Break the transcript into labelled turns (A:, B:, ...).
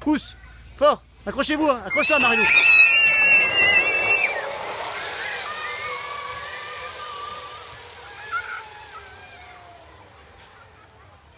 A: Pousse. Fort. Accrochez-vous, hein. accroche-toi Marilou.